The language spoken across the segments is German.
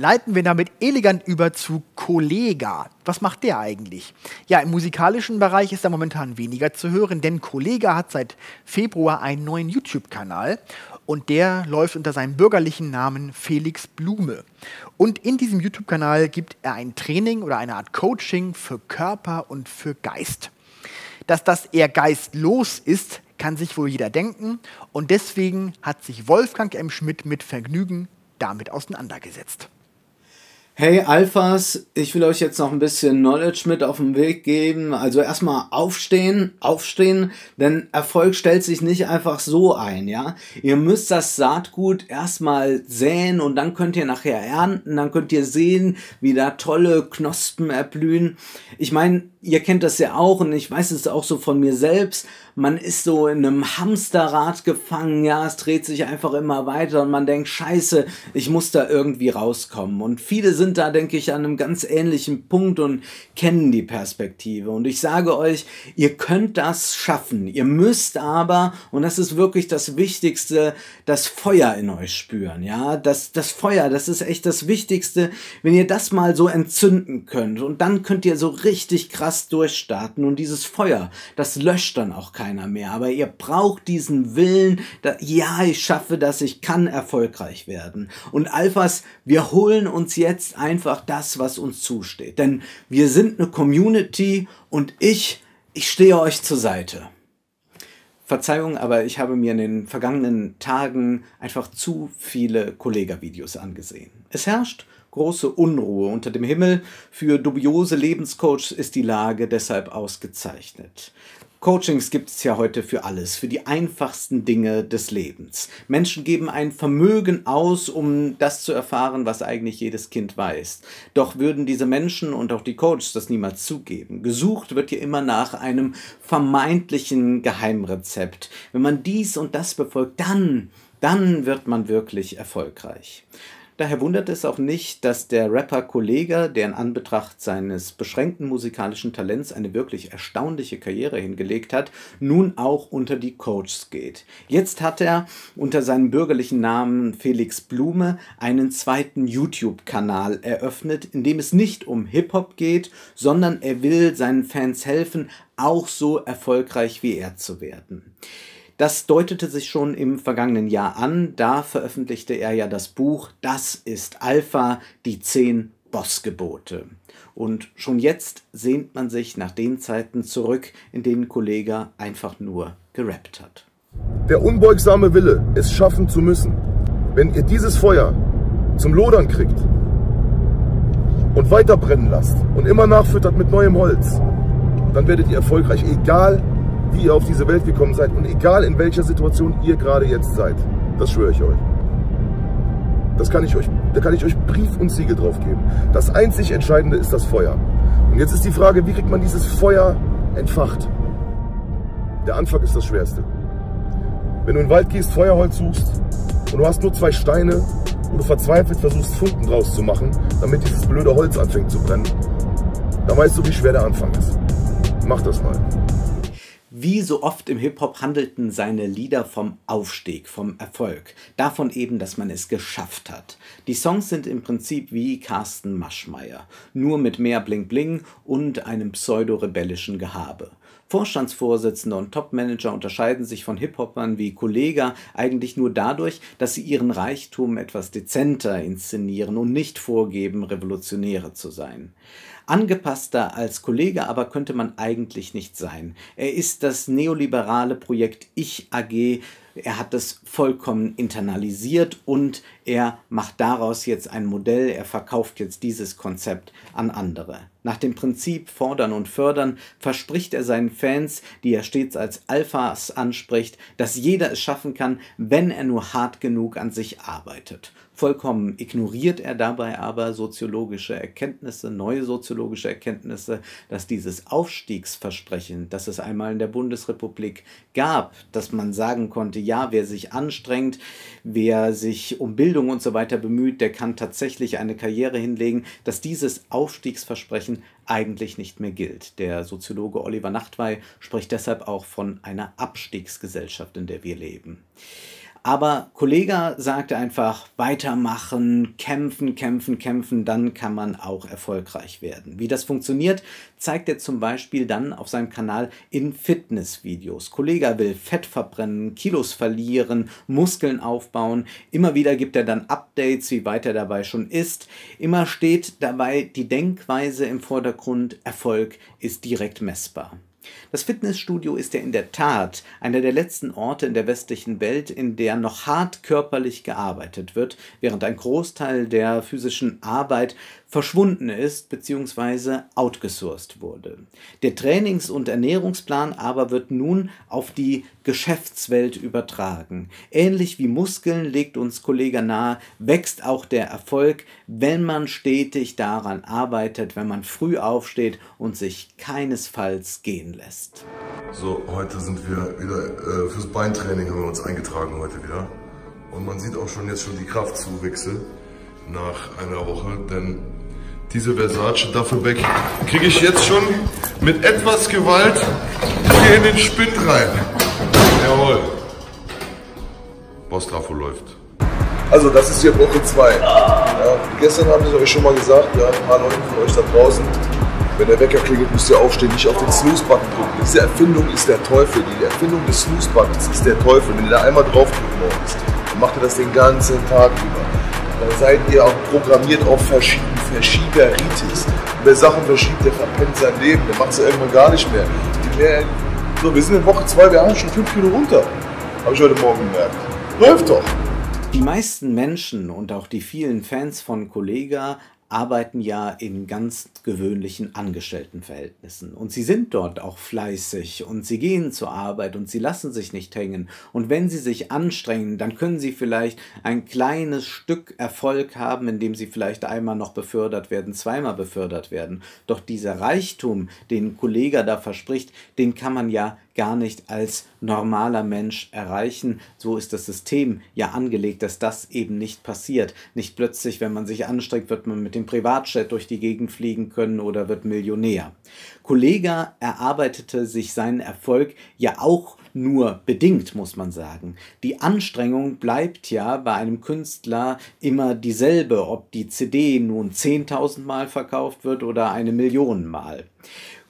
leiten wir damit elegant über zu Kollega. Was macht der eigentlich? Ja, im musikalischen Bereich ist er momentan weniger zu hören, denn Kollega hat seit Februar einen neuen YouTube-Kanal und der läuft unter seinem bürgerlichen Namen Felix Blume. Und in diesem YouTube-Kanal gibt er ein Training oder eine Art Coaching für Körper und für Geist. Dass das eher geistlos ist, kann sich wohl jeder denken und deswegen hat sich Wolfgang M. Schmidt mit Vergnügen damit auseinandergesetzt. Hey Alphas, ich will euch jetzt noch ein bisschen Knowledge mit auf den Weg geben. Also erstmal aufstehen, aufstehen, denn Erfolg stellt sich nicht einfach so ein, ja. Ihr müsst das Saatgut erstmal säen und dann könnt ihr nachher ernten, dann könnt ihr sehen, wie da tolle Knospen erblühen. Ich meine, ihr kennt das ja auch und ich weiß es auch so von mir selbst. Man ist so in einem Hamsterrad gefangen, ja, es dreht sich einfach immer weiter und man denkt, scheiße, ich muss da irgendwie rauskommen. Und viele sind da, denke ich, an einem ganz ähnlichen Punkt und kennen die Perspektive. Und ich sage euch, ihr könnt das schaffen. Ihr müsst aber, und das ist wirklich das Wichtigste, das Feuer in euch spüren, ja. Das, das Feuer, das ist echt das Wichtigste, wenn ihr das mal so entzünden könnt. Und dann könnt ihr so richtig krass krass durchstarten und dieses Feuer, das löscht dann auch keiner mehr. Aber ihr braucht diesen Willen, da, ja, ich schaffe das, ich kann erfolgreich werden. Und Alphas, wir holen uns jetzt einfach das, was uns zusteht. Denn wir sind eine Community und ich, ich stehe euch zur Seite. Verzeihung, aber ich habe mir in den vergangenen Tagen einfach zu viele Kollega-Videos angesehen. Es herrscht große Unruhe unter dem Himmel. Für dubiose Lebenscoaches ist die Lage deshalb ausgezeichnet. Coachings gibt es ja heute für alles, für die einfachsten Dinge des Lebens. Menschen geben ein Vermögen aus, um das zu erfahren, was eigentlich jedes Kind weiß. Doch würden diese Menschen und auch die Coaches das niemals zugeben. Gesucht wird hier immer nach einem vermeintlichen Geheimrezept. Wenn man dies und das befolgt, dann, dann wird man wirklich erfolgreich. Daher wundert es auch nicht, dass der Rapper Kollega, der in Anbetracht seines beschränkten musikalischen Talents eine wirklich erstaunliche Karriere hingelegt hat, nun auch unter die Coaches geht. Jetzt hat er unter seinem bürgerlichen Namen Felix Blume einen zweiten YouTube-Kanal eröffnet, in dem es nicht um Hip-Hop geht, sondern er will seinen Fans helfen, auch so erfolgreich wie er zu werden. Das deutete sich schon im vergangenen Jahr an. Da veröffentlichte er ja das Buch Das ist Alpha, die zehn Bossgebote. Und schon jetzt sehnt man sich nach den Zeiten zurück, in denen Kollega einfach nur gerappt hat. Der unbeugsame Wille, es schaffen zu müssen. Wenn ihr dieses Feuer zum Lodern kriegt und weiter brennen lasst und immer nachfüttert mit neuem Holz, dann werdet ihr erfolgreich, egal wie ihr auf diese Welt gekommen seid und egal in welcher Situation ihr gerade jetzt seid. Das schwöre ich euch. Das kann ich euch, da kann ich euch Brief und Siegel drauf geben. Das einzig Entscheidende ist das Feuer. Und jetzt ist die Frage, wie kriegt man dieses Feuer entfacht? Der Anfang ist das Schwerste. Wenn du in den Wald gehst, Feuerholz suchst und du hast nur zwei Steine und du verzweifelt versuchst, Funken draus zu machen, damit dieses blöde Holz anfängt zu brennen, dann weißt du, wie schwer der Anfang ist. Mach das mal. Wie so oft im Hip-Hop handelten seine Lieder vom Aufstieg, vom Erfolg, davon eben, dass man es geschafft hat. Die Songs sind im Prinzip wie Carsten Maschmeyer, nur mit mehr Bling-Bling und einem pseudo-rebellischen Gehabe. Vorstandsvorsitzende und Topmanager unterscheiden sich von Hip-Hopern wie Kollega eigentlich nur dadurch, dass sie ihren Reichtum etwas dezenter inszenieren und nicht vorgeben, Revolutionäre zu sein. Angepasster als Kollege aber könnte man eigentlich nicht sein. Er ist das neoliberale Projekt Ich AG, er hat das vollkommen internalisiert und er macht daraus jetzt ein Modell, er verkauft jetzt dieses Konzept an andere. Nach dem Prinzip Fordern und Fördern verspricht er seinen Fans, die er stets als Alphas anspricht, dass jeder es schaffen kann, wenn er nur hart genug an sich arbeitet. Vollkommen ignoriert er dabei aber soziologische Erkenntnisse, neue soziologische Erkenntnisse, dass dieses Aufstiegsversprechen, das es einmal in der Bundesrepublik gab, dass man sagen konnte, ja, wer sich anstrengt, wer sich um Bildung und so weiter bemüht, der kann tatsächlich eine Karriere hinlegen, dass dieses Aufstiegsversprechen eigentlich nicht mehr gilt. Der Soziologe Oliver Nachtwey spricht deshalb auch von einer Abstiegsgesellschaft, in der wir leben. Aber Kollega sagte einfach, weitermachen, kämpfen, kämpfen, kämpfen, dann kann man auch erfolgreich werden. Wie das funktioniert, zeigt er zum Beispiel dann auf seinem Kanal in Fitnessvideos. Kollega will Fett verbrennen, Kilos verlieren, Muskeln aufbauen. Immer wieder gibt er dann Updates, wie weit er dabei schon ist. Immer steht dabei die Denkweise im Vordergrund, Erfolg ist direkt messbar. Das Fitnessstudio ist ja in der Tat einer der letzten Orte in der westlichen Welt, in der noch hart körperlich gearbeitet wird, während ein Großteil der physischen Arbeit verschwunden ist bzw. outgesourced wurde. Der Trainings- und Ernährungsplan aber wird nun auf die Geschäftswelt übertragen. Ähnlich wie Muskeln legt uns Kollege nahe, wächst auch der Erfolg, wenn man stetig daran arbeitet, wenn man früh aufsteht und sich keinesfalls gehen lässt. So, heute sind wir wieder äh, fürs Beintraining haben wir uns eingetragen heute wieder. Und man sieht auch schon jetzt schon die Kraftzuwächse nach einer Woche, denn diese Versace Duffelback kriege ich jetzt schon mit etwas Gewalt hier in den Spind rein. Jawohl. Boss Trafo läuft. Also das ist hier Woche 2. Ja, gestern habe ich euch schon mal gesagt, ja, ein paar Leute von euch da draußen, wenn der Wecker klingelt, müsst ihr aufstehen, nicht auf den Snooze-Button drücken. Diese Erfindung ist der Teufel. Die Erfindung des Snooze-Buttons ist der Teufel. Wenn ihr da einmal draufdrückt morgens, dann macht ihr das den ganzen Tag über. Dann seid ihr auch programmiert auf Verschieben, Verschieberitis. Wer Sachen verschiebt, der verpennt sein Leben. Der macht es irgendwann gar nicht mehr. mehr so, wir sind in Woche 2, wir haben schon 5 Kilo runter. Habe ich heute Morgen gemerkt. Läuft doch. Die meisten Menschen und auch die vielen Fans von Kollega arbeiten ja in ganz gewöhnlichen Angestelltenverhältnissen. Und sie sind dort auch fleißig und sie gehen zur Arbeit und sie lassen sich nicht hängen. Und wenn sie sich anstrengen, dann können sie vielleicht ein kleines Stück Erfolg haben, indem sie vielleicht einmal noch befördert werden, zweimal befördert werden. Doch dieser Reichtum, den Kollege da verspricht, den kann man ja gar nicht als normaler Mensch erreichen. So ist das System ja angelegt, dass das eben nicht passiert. Nicht plötzlich, wenn man sich anstrengt, wird man mit dem Privatjet durch die Gegend fliegen können oder wird Millionär. Kollega erarbeitete sich seinen Erfolg ja auch nur bedingt, muss man sagen. Die Anstrengung bleibt ja bei einem Künstler immer dieselbe, ob die CD nun 10.000 Mal verkauft wird oder eine Million Mal.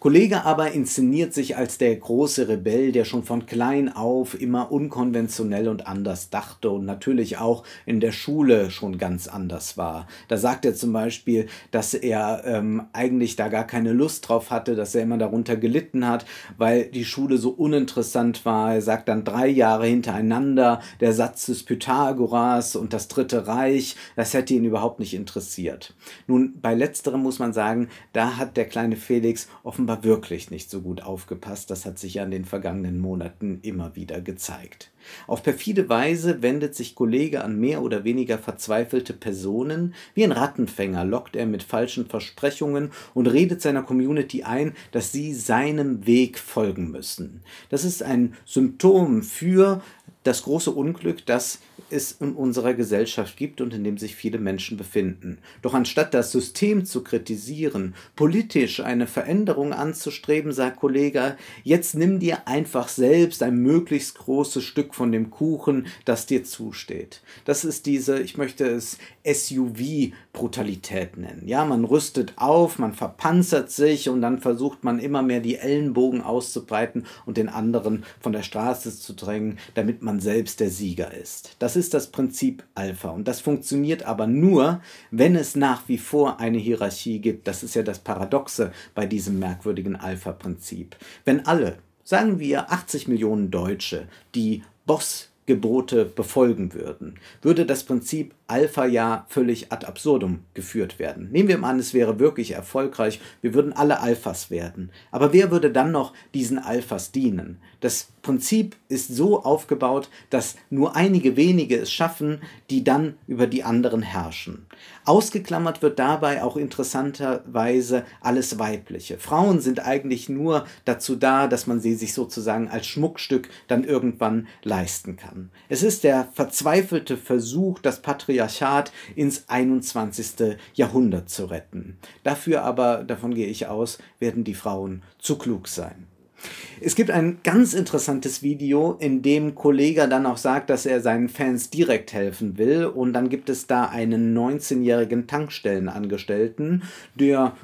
Kollege aber inszeniert sich als der große Rebell, der schon von klein auf immer unkonventionell und anders dachte und natürlich auch in der Schule schon ganz anders war. Da sagt er zum Beispiel, dass er ähm, eigentlich da gar keine Lust drauf hatte, dass er immer darunter gelitten hat, weil die Schule so uninteressant war. Er sagt dann drei Jahre hintereinander, der Satz des Pythagoras und das Dritte Reich, das hätte ihn überhaupt nicht interessiert. Nun, bei letzterem muss man sagen, da hat der kleine Felix offenbar offenbar wirklich nicht so gut aufgepasst, das hat sich ja in den vergangenen Monaten immer wieder gezeigt. Auf perfide Weise wendet sich Kollege an mehr oder weniger verzweifelte Personen. Wie ein Rattenfänger lockt er mit falschen Versprechungen und redet seiner Community ein, dass sie seinem Weg folgen müssen. Das ist ein Symptom für das große Unglück, das es in unserer Gesellschaft gibt und in dem sich viele Menschen befinden. Doch anstatt das System zu kritisieren, politisch eine Veränderung anzustreben, sagt Kollege, jetzt nimm dir einfach selbst ein möglichst großes Stück von dem Kuchen, das dir zusteht. Das ist diese, ich möchte es SUV-Brutalität nennen. Ja, man rüstet auf, man verpanzert sich und dann versucht man immer mehr die Ellenbogen auszubreiten und den anderen von der Straße zu drängen, damit man selbst der Sieger ist. Das ist das Prinzip Alpha und das funktioniert aber nur, wenn es nach wie vor eine Hierarchie gibt. Das ist ja das Paradoxe bei diesem merkwürdigen Alpha-Prinzip. Wenn alle, sagen wir 80 Millionen Deutsche, die Boss Gebote befolgen würden, würde das Prinzip Alpha ja völlig ad absurdum geführt werden. Nehmen wir mal an, es wäre wirklich erfolgreich, wir würden alle Alphas werden. Aber wer würde dann noch diesen Alphas dienen? Das Prinzip ist so aufgebaut, dass nur einige wenige es schaffen, die dann über die anderen herrschen. Ausgeklammert wird dabei auch interessanterweise alles Weibliche. Frauen sind eigentlich nur dazu da, dass man sie sich sozusagen als Schmuckstück dann irgendwann leisten kann. Es ist der verzweifelte Versuch, das Patriarchat ins 21. Jahrhundert zu retten. Dafür aber, davon gehe ich aus, werden die Frauen zu klug sein. Es gibt ein ganz interessantes Video, in dem Kollege dann auch sagt, dass er seinen Fans direkt helfen will. Und dann gibt es da einen 19-jährigen Tankstellenangestellten, der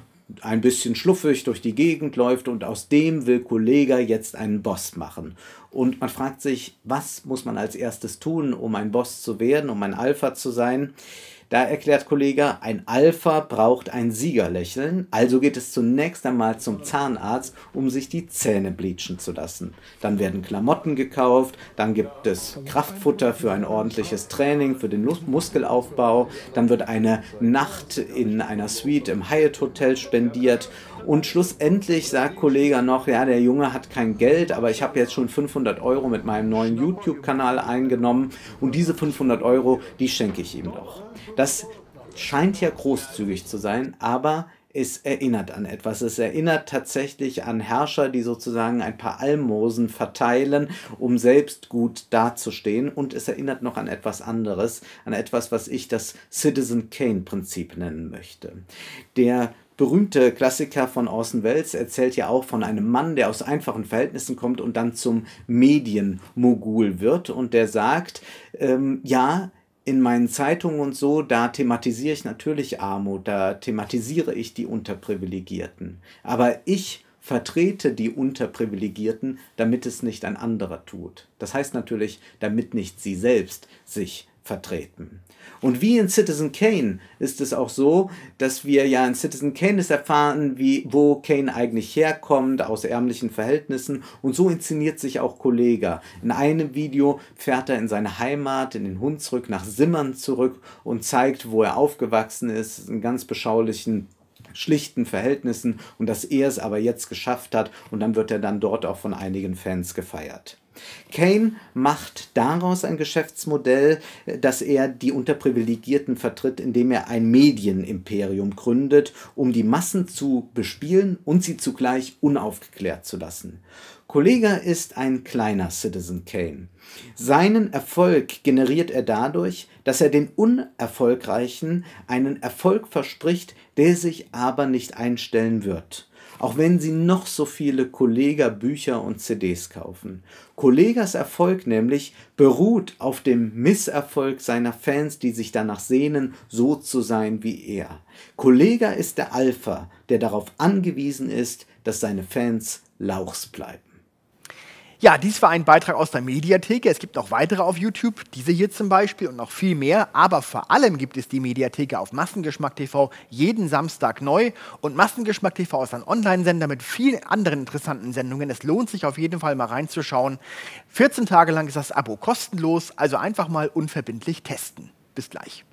ein bisschen schluffig durch die Gegend läuft und aus dem will Kollega jetzt einen Boss machen. Und man fragt sich, was muss man als erstes tun, um ein Boss zu werden, um ein Alpha zu sein? Da erklärt Kollege, ein Alpha braucht ein Siegerlächeln, also geht es zunächst einmal zum Zahnarzt, um sich die Zähne bleachen zu lassen. Dann werden Klamotten gekauft, dann gibt es Kraftfutter für ein ordentliches Training, für den Muskelaufbau, dann wird eine Nacht in einer Suite im Hyatt Hotel spendiert und schlussendlich sagt Kollege noch, ja, der Junge hat kein Geld, aber ich habe jetzt schon 500 Euro mit meinem neuen YouTube-Kanal eingenommen und diese 500 Euro, die schenke ich ihm doch. Das scheint ja großzügig zu sein, aber es erinnert an etwas. Es erinnert tatsächlich an Herrscher, die sozusagen ein paar Almosen verteilen, um selbst gut dazustehen. Und es erinnert noch an etwas anderes, an etwas, was ich das Citizen Kane-Prinzip nennen möchte. Der berühmte Klassiker von Orson Welles erzählt ja auch von einem Mann, der aus einfachen Verhältnissen kommt und dann zum Medienmogul wird und der sagt, ähm, ja, in meinen Zeitungen und so, da thematisiere ich natürlich Armut, da thematisiere ich die Unterprivilegierten. Aber ich vertrete die Unterprivilegierten, damit es nicht ein anderer tut. Das heißt natürlich, damit nicht sie selbst sich vertreten. Und wie in Citizen Kane ist es auch so, dass wir ja in Citizen Kane es erfahren, wie, wo Kane eigentlich herkommt, aus ärmlichen Verhältnissen. Und so inszeniert sich auch Kollega. In einem Video fährt er in seine Heimat, in den Hunsrück, nach Simmern zurück und zeigt, wo er aufgewachsen ist, in ganz beschaulichen schlichten Verhältnissen und dass er es aber jetzt geschafft hat und dann wird er dann dort auch von einigen Fans gefeiert. Kane macht daraus ein Geschäftsmodell, dass er die Unterprivilegierten vertritt, indem er ein Medienimperium gründet, um die Massen zu bespielen und sie zugleich unaufgeklärt zu lassen. Kollega ist ein kleiner Citizen Kane. Seinen Erfolg generiert er dadurch, dass er den Unerfolgreichen einen Erfolg verspricht, der sich aber nicht einstellen wird auch wenn sie noch so viele Kollega Bücher und CDs kaufen. Kollegas Erfolg nämlich beruht auf dem Misserfolg seiner Fans, die sich danach sehnen, so zu sein wie er. Kollega ist der Alpha, der darauf angewiesen ist, dass seine Fans Lauchs bleiben. Ja, dies war ein Beitrag aus der Mediatheke. Es gibt noch weitere auf YouTube, diese hier zum Beispiel und noch viel mehr. Aber vor allem gibt es die Mediatheke auf Massengeschmack TV jeden Samstag neu. Und Massengeschmack TV ist ein Online-Sender mit vielen anderen interessanten Sendungen. Es lohnt sich auf jeden Fall mal reinzuschauen. 14 Tage lang ist das Abo kostenlos, also einfach mal unverbindlich testen. Bis gleich.